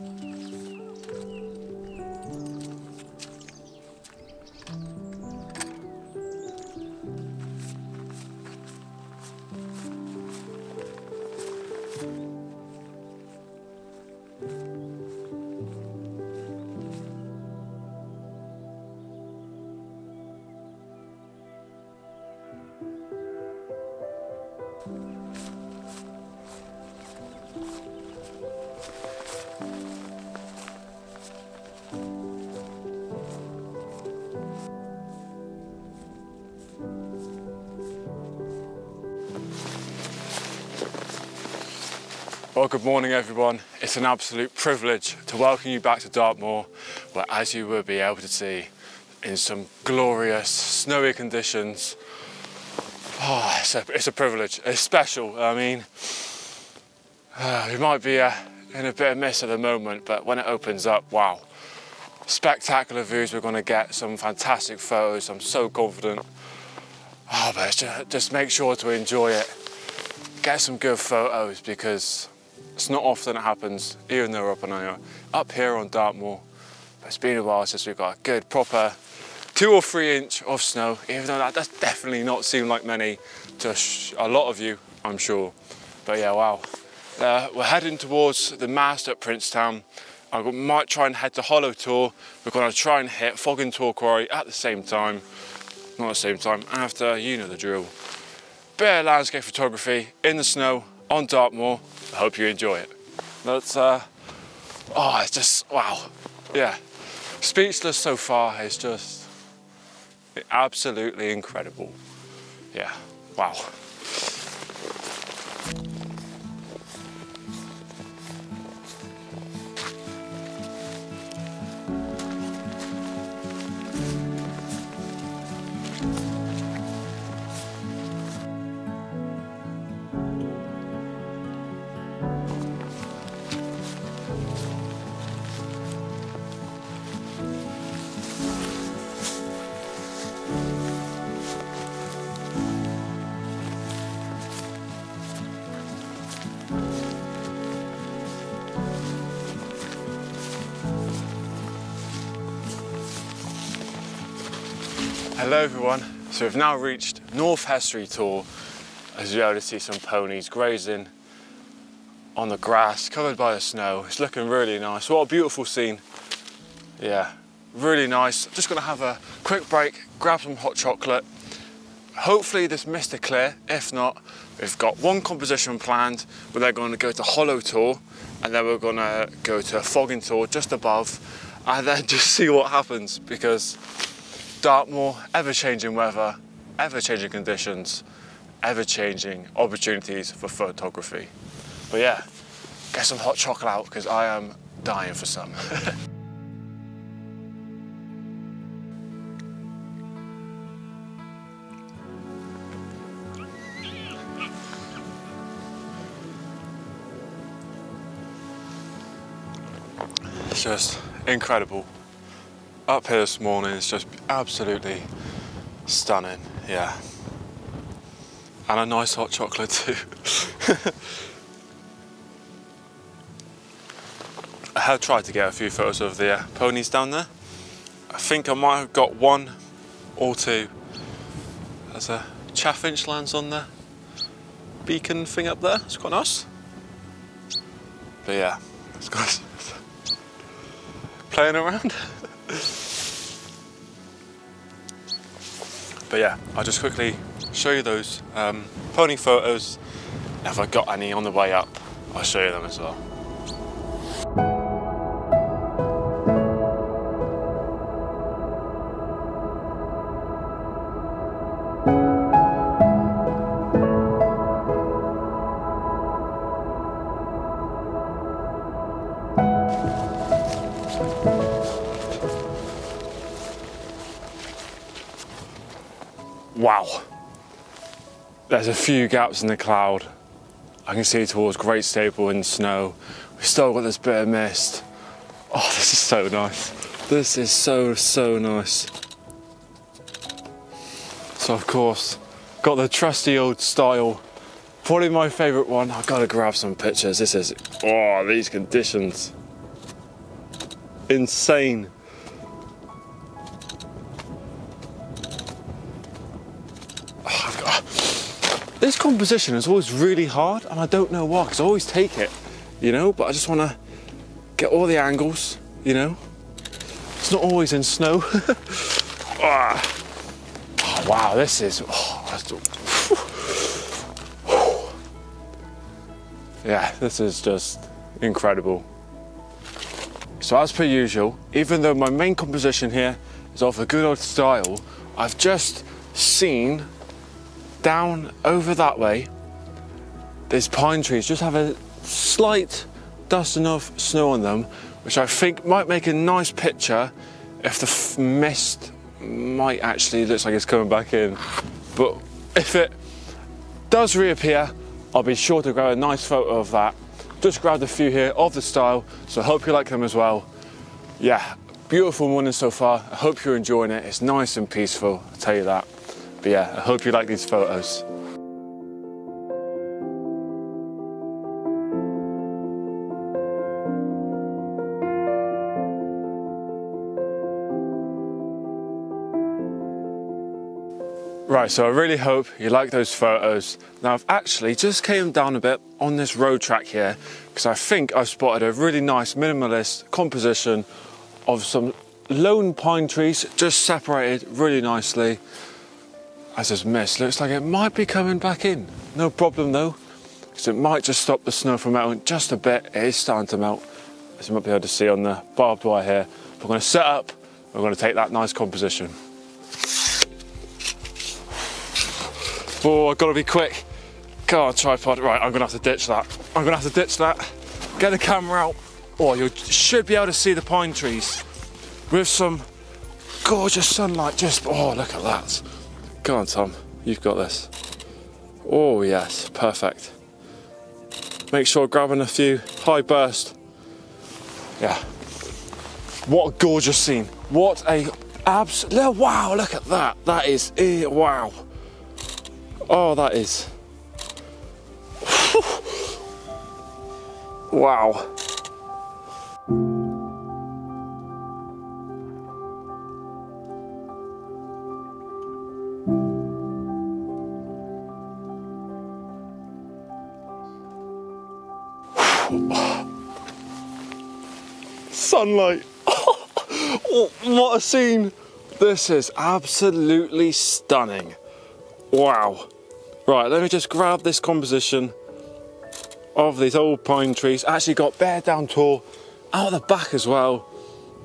Mm-hmm. Well, good morning everyone. It's an absolute privilege to welcome you back to Dartmoor, where as you will be able to see, in some glorious snowy conditions, oh, it's a, it's a privilege, it's special. I mean, uh, we might be uh, in a bit of mist at the moment, but when it opens up, wow, spectacular views we're gonna get, some fantastic photos, I'm so confident. Oh, but just, just make sure to enjoy it. Get some good photos because it's not often it happens, even though up, here on Dartmoor. But it's been a while since we've got a good proper two or three inch of snow, even though that does definitely not seem like many to a lot of you, I'm sure. But yeah, wow. Uh, we're heading towards the mast at Princetown. I might try and head to Hollow Tor. We're gonna try and hit Foggintor Quarry at the same time. Not at the same time, after, you know the drill. Bit of landscape photography in the snow on Dartmoor. I hope you enjoy it. That's, uh, oh, it's just, wow. Yeah, speechless so far. It's just absolutely incredible. Yeah, wow. Hello everyone. So we've now reached North Hessary Tor. As you're able to see some ponies grazing on the grass, covered by the snow. It's looking really nice. What a beautiful scene. Yeah, really nice. Just gonna have a quick break, grab some hot chocolate. Hopefully this mist will clear. If not, we've got one composition planned where they're gonna go to Hollow Tor and then we're gonna go to a Foggintor just above and then just see what happens because Dartmoor, ever-changing weather, ever-changing conditions, ever-changing opportunities for photography. But yeah, get some hot chocolate out because I am dying for some. just incredible up here this morning is just absolutely stunning, yeah. And a nice hot chocolate too. I have tried to get a few photos of the uh, ponies down there. I think I might have got one or two. There's a chaffinch lands on the beacon thing up there. It's quite nice. But yeah, it's guys playing around. But yeah, I'll just quickly show you those um, pony photos. If I got any on the way up, I'll show you them as well. There's a few gaps in the cloud. I can see towards Great Staple in snow. We've still got this bit of mist. Oh, this is so nice. This is so, so nice. So of course, got the trusty old stile. Probably my favorite one. I've got to grab some pictures. This is, oh, these conditions. insane. This composition is always really hard, and I don't know why, because I always take it, you know, but I just want to get all the angles, you know. It's not always in snow. ah. oh, wow, this is. Oh, yeah, this is just incredible. So, as per usual, even though my main composition here is of a good old stile, I've just seen down over that way, these pine trees just have a slight dusting of snow on them, which I think might make a nice picture if the mist might actually looks like it's coming back in. But if it does reappear, I'll be sure to grab a nice photo of that. Just grabbed a few here of the stile, so I hope you like them as well. Yeah, beautiful morning so far. I hope you're enjoying it. It's nice and peaceful, I'll tell you that. But yeah, I hope you like these photos. Right, so I really hope you like those photos. Now I've actually just came down a bit on this road track here because I think I've spotted a really nice minimalist composition of some lone pine trees just separated really nicely as this mist looks like it might be coming back in. No problem though, because it might just stop the snow from melting just a bit. It is starting to melt, as you might be able to see on the barbed wire here. We're going to set up, we're going to take that nice composition. Oh, I've got to be quick. Go on, tripod. Right, I'm going to have to ditch that. I'm going to have to ditch that. Get the camera out. Oh, you should be able to see the pine trees with some gorgeous sunlight. Just, oh, look at that. Go on, Tom. You've got this. Oh, yes. Perfect. Make sure grabbing a few high burst. Yeah. What a gorgeous scene. What a absolute. Wow, look at that. That is. Eh, wow. Oh, that is. wow. Sunlight. what a scene. This is absolutely stunning. Wow. Right, let me just grab this composition of these old pine trees. Actually got bare down tall out the back as well.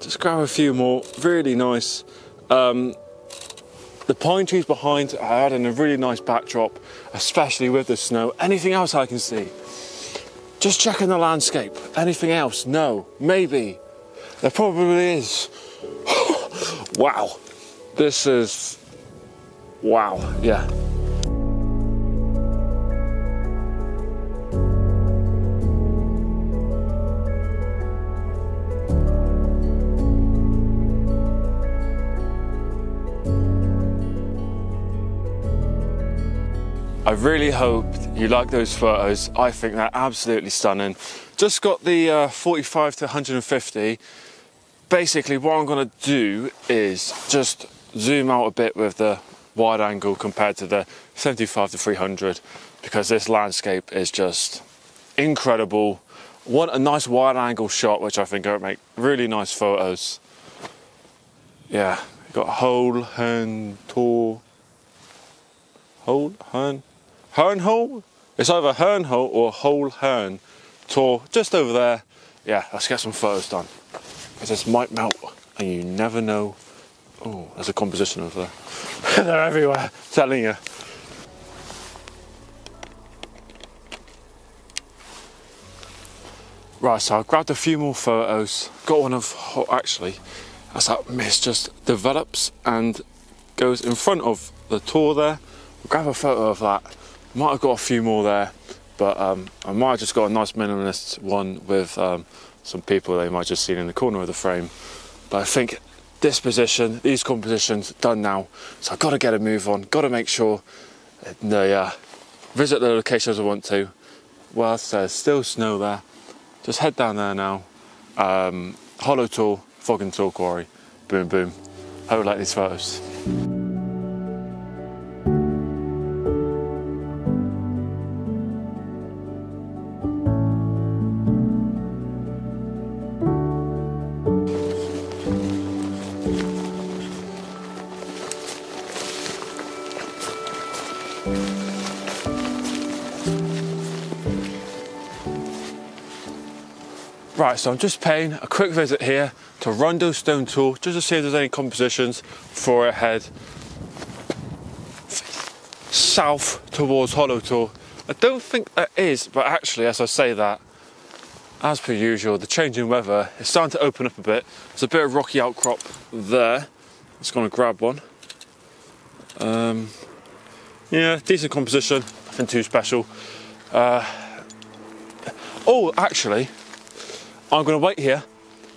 Just grab a few more, really nice. Um, the pine trees behind are adding a really nice backdrop, especially with the snow. Anything else I can see? Just checking the landscape. Anything else? No. Maybe. There probably is. wow. This is. Wow. Yeah. I really hope you like those photos. I think they're absolutely stunning. Just got the uh, 45 to 150. Basically, what I'm gonna do is just zoom out a bit with the wide angle compared to the 75 to 300 because this landscape is just incredible. Want a nice wide angle shot, which I think will make really nice photos. Yeah, got whole Herne Tor. Whole Herne hole? It's either Hernhole or hole, Herne Tor, just over there. Yeah, let's get some photos done. Because this might melt and you never know. Oh, there's a composition over there. They're everywhere, telling you. Right, so I've grabbed a few more photos. Got one of, oh, actually, as that mist just develops and goes in front of the Tor there. grab a photo of that might have got a few more there, but um, I might have just got a nice minimalist one with um, some people they might just seen in the corner of the frame. But I think this position, these compositions, done now. So I've got to get a move on, got to make sure the uh, visit the locations I want to. Whilst there's still snow there, just head down there now. Um, Hollow Tor, Foggintor quarry. Boom, boom. Hope you like these photos. Right, so I'm just paying a quick visit here to Rundlestone Tor just to see if there's any compositions for a head south towards Hollow Tor. I don't think there is, but actually, as I say that, as per usual, the changing weather is starting to open up a bit. There's a bit of rocky outcrop there. Just going to grab one. Um, yeah, decent composition, nothing too special. Uh, oh, actually, I'm going to wait here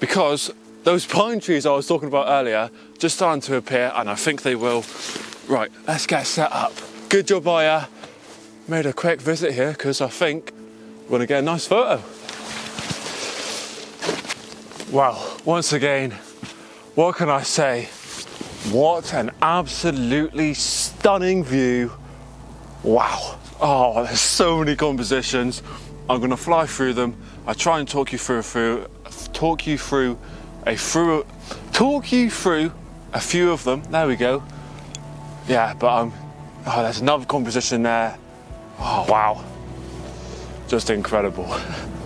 because those pine trees I was talking about earlier just starting to appear and I think they will. Right, let's get set up. Good job I uh, made a quick visit here because I think we're going to get a nice photo. Wow, once again, what can I say? What an absolutely stunning view. Wow. Oh, there's so many compositions. I'm going to fly through them I try and talk you through, through talk you through a through talk you through a few of them. There we go. Yeah, but um, oh, there's another composition there. Oh wow, just incredible.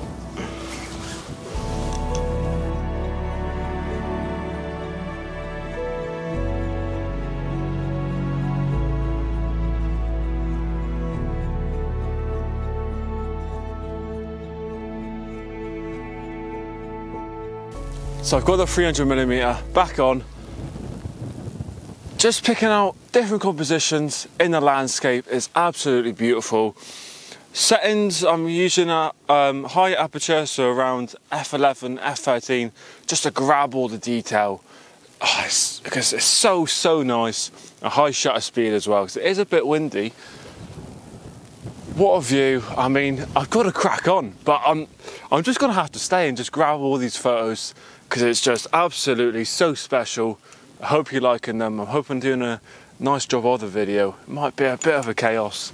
So I've got the 300 millimeter back on, just picking out different compositions in the landscape is absolutely beautiful. Settings, I'm using a um, high aperture, so around f11, f13, just to grab all the detail. Oh, it's, because it's so, so nice. A high shutter speed as well, because it is a bit windy. What a view. I mean, I've got to crack on, but I'm, I'm just going to have to stay and just grab all these photos because it's just absolutely so special. I hope you're liking them. I'm hoping doing a nice job of the video. It might be a bit of a chaos.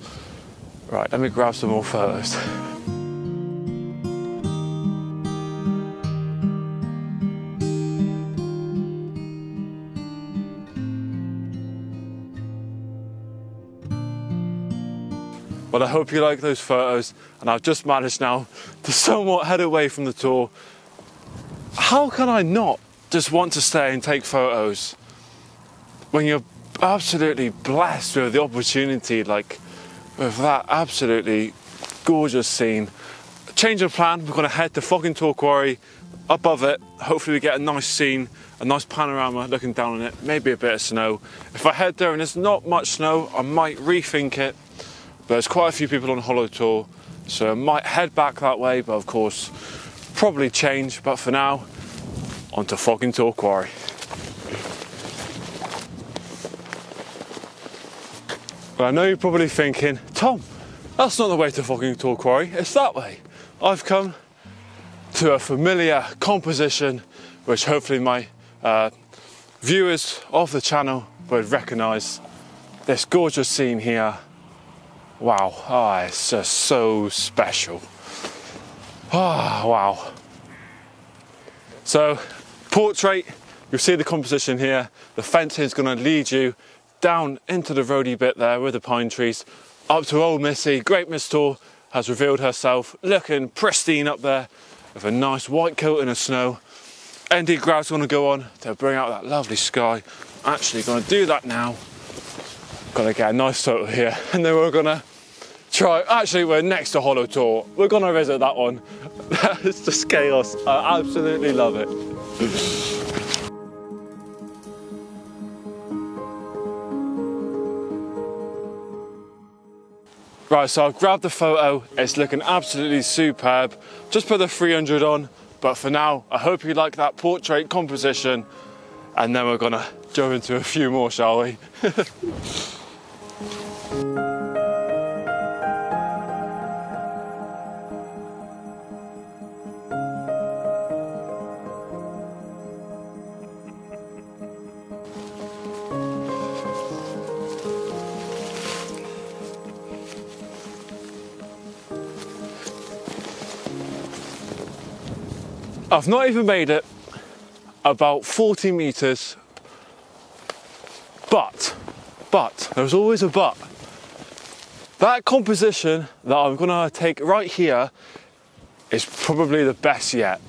Right, let me grab some more photos. Well, I hope you like those photos, and I've just managed now to somewhat head away from the tour how can I not just want to stay and take photos when you're absolutely blessed with the opportunity, like with that absolutely gorgeous scene? Change of plan, we're gonna head to Foggintor Quarry, above it, hopefully we get a nice scene, a nice panorama looking down on it, maybe a bit of snow. If I head there and there's not much snow, I might rethink it, but there's quite a few people on Hollow Tor, so I might head back that way, but of course, probably change, but for now, onto Foggintor Quarry. But I know you're probably thinking, Tom, that's not the way to Foggintor Quarry, it's that way. I've come to a familiar composition which hopefully my uh, viewers of the channel would recognise. This gorgeous scene here. Wow, oh, it's just so special. Oh, wow. So Portrait, you'll see the composition here. The fencing is going to lead you down into the roady bit there with the pine trees, up to old Missy. Great Mis Tor has revealed herself, looking pristine up there with a nice white coat in the snow. ND Grad's going to go on to bring out that lovely sky. Actually going to do that now. Got to get a nice photo here and then we're going to try, actually we're next to Hollow Tor. We're to visit that one. it's just chaos. I absolutely love it. Right, so I've grabbed the photo. It's looking absolutely superb. Just put the 300 on, but for now, I hope you like that portrait composition. And then we're gonna jump into a few more, shall we? I've not even made it about 40 meters, but, but, there's always a but. That composition that I'm gonna take right here is probably the best yet.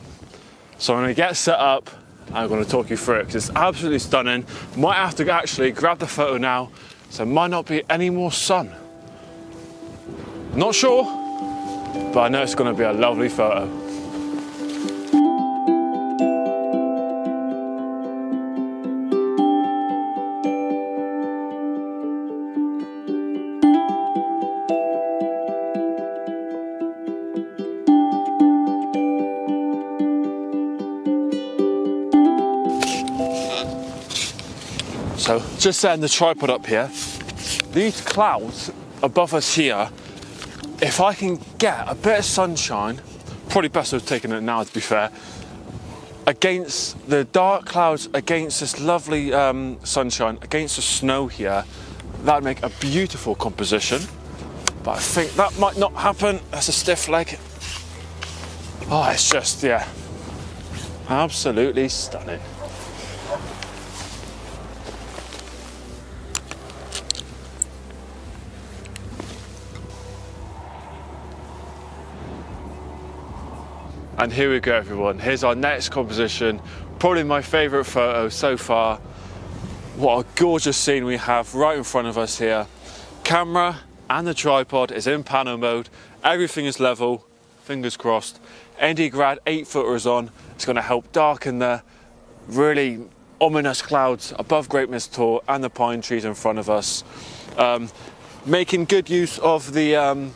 So I'm gonna get set up I'm gonna talk you through it because it's absolutely stunning. Might have to actually grab the photo now, so might not be any more sun. Not sure, but I know it's gonna be a lovely photo. Just setting the tripod up here, these clouds above us here, if I can get a bit of sunshine, probably best have taken it now to be fair, against the dark clouds, against this lovely um, sunshine, against the snow here, that'd make a beautiful composition. But I think that might not happen. That's a stiff leg. Oh, it's just, yeah, absolutely stunning. And here we go everyone, here's our next composition, probably my favourite photo so far. What a gorgeous scene we have right in front of us here. Camera and the tripod is in pano mode, everything is level, fingers crossed. ND Grad 8 footer is on, it's going to help darken the really ominous clouds above Great Mis Tor and the pine trees in front of us. Um, making good use of the um,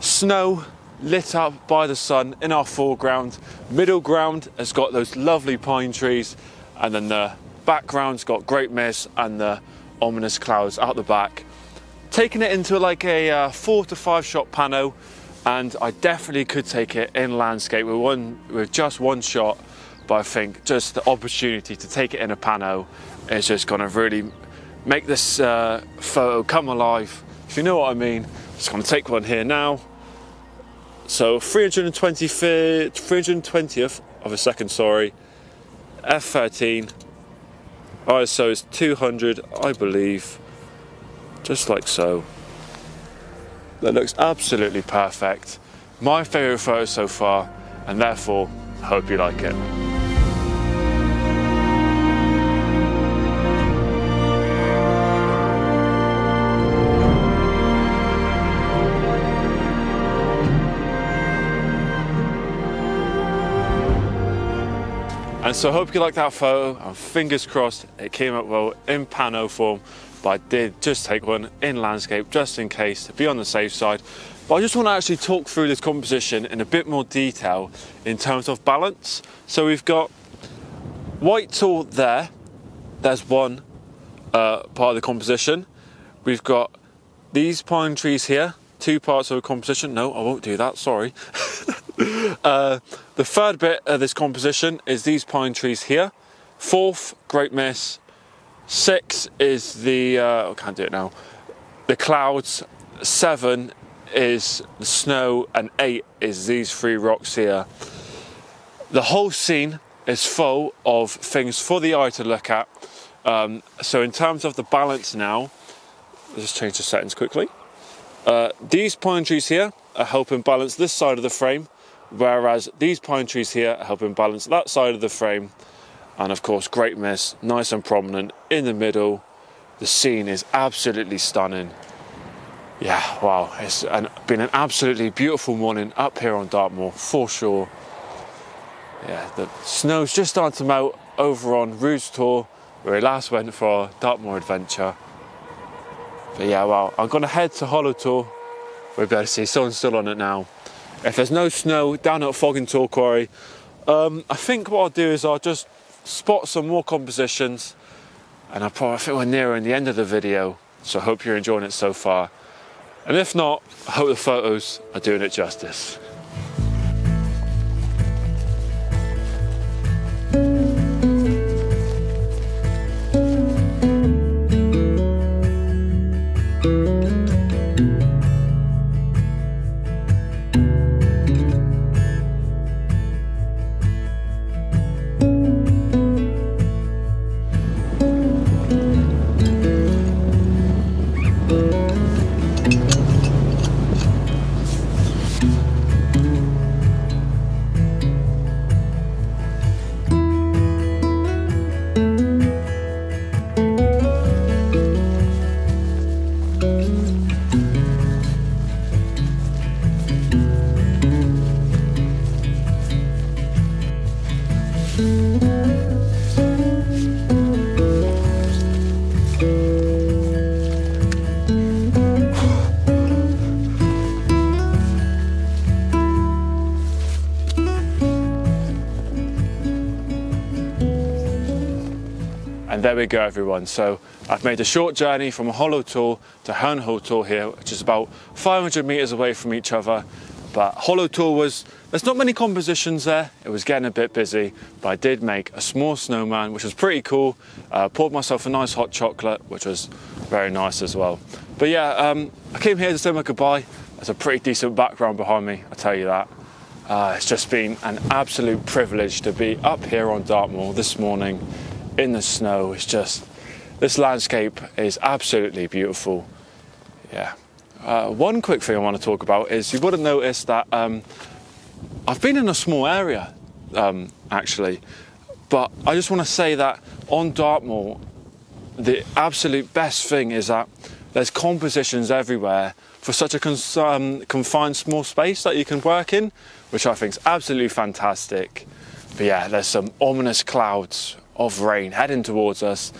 snow lit up by the sun in our foreground. Middle ground has got those lovely pine trees, and then the background's got great mist and the ominous clouds out the back. Taking it into like a uh, four to five shot pano, and I definitely could take it in landscape with one with just one shot. But I think just the opportunity to take it in a pano is just going to really make this uh, photo come alive. If you know what I mean, just going to take one here now. So 320th, 320th of a second, sorry, f13, ISO is 200, I believe, just like so. That looks absolutely perfect. My favourite photo so far, and therefore, hope you like it. And so I hope you like that photo and fingers crossed it came out well in pano form but I did just take one in landscape just in case to be on the safe side. But I just want to actually talk through this composition in a bit more detail in terms of balance. So we've got white tor there, there's one uh, part of the composition. We've got these pine trees here, two parts of the composition. No, I won't do that, sorry. uh, the third bit of this composition is these pine trees here. Fourth, Great Mis. Six is the, uh, I can't do it now, the clouds. Seven is the snow, and eight is these three rocks here. The whole scene is full of things for the eye to look at. Um, so in terms of the balance now, let's just change the settings quickly. Uh, these pine trees here are helping balance this side of the frame whereas these pine trees here are helping balance that side of the frame. And of course great mist nice and prominent in the middle. The scene is absolutely stunning. Yeah wow it's an, been an absolutely beautiful morning up here on dartmoor for sure. Yeah the snow's just starting to melt over on Rhudes Tor where we last went for our dartmoor adventure. But yeah well i'm gonna head to hollow tor. We'll be able to see sun's still on it now if there's no snow down at Foggintor Quarry, um, I think what I'll do is I'll just spot some more compositions and I probably think we're nearing the end of the video, so I hope you're enjoying it so far. And if not, I hope the photos are doing it justice. And there we go everyone. So I've made a short journey from Hollow Tor to Herrnhutl here, which is about 500 meters away from each other. But Hollow Tor was, there's not many compositions there. It was getting a bit busy, but I did make a small snowman, which was pretty cool. Uh, poured myself a nice hot chocolate, which was very nice as well. But yeah, um, I came here to say my goodbye. There's a pretty decent background behind me, I tell you that. Uh, it's just been an absolute privilege to be up here on Dartmoor this morning in the snow. It's just, this landscape is absolutely beautiful. Yeah. Uh, one quick thing I want to talk about is you would have noticed that um, I've been in a small area um, actually, but I just want to say that on Dartmoor, the absolute best thing is that there's compositions everywhere for such a cons- um, confined small space that you can work in, which I think is absolutely fantastic. But yeah, there's some ominous clouds of rain heading towards us.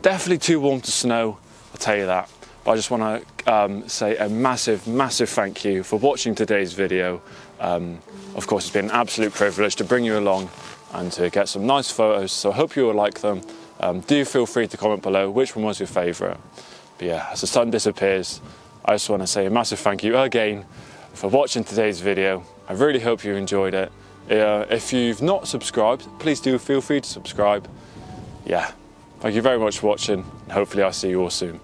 Definitely too warm to snow, I'll tell you that. But I just want to um, say a massive, massive thank you for watching today's video. Um, of course, it's been an absolute privilege to bring you along and to get some nice photos, so I hope you will like them. Um, do feel free to comment below which one was your favourite. But yeah, as the sun disappears, I just want to say a massive thank you again for watching today's video. I really hope you enjoyed it. Uh, if you've not subscribed, please do feel free to subscribe. Yeah, thank you very much for watching. Hopefully I'll see you all soon.